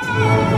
Oh.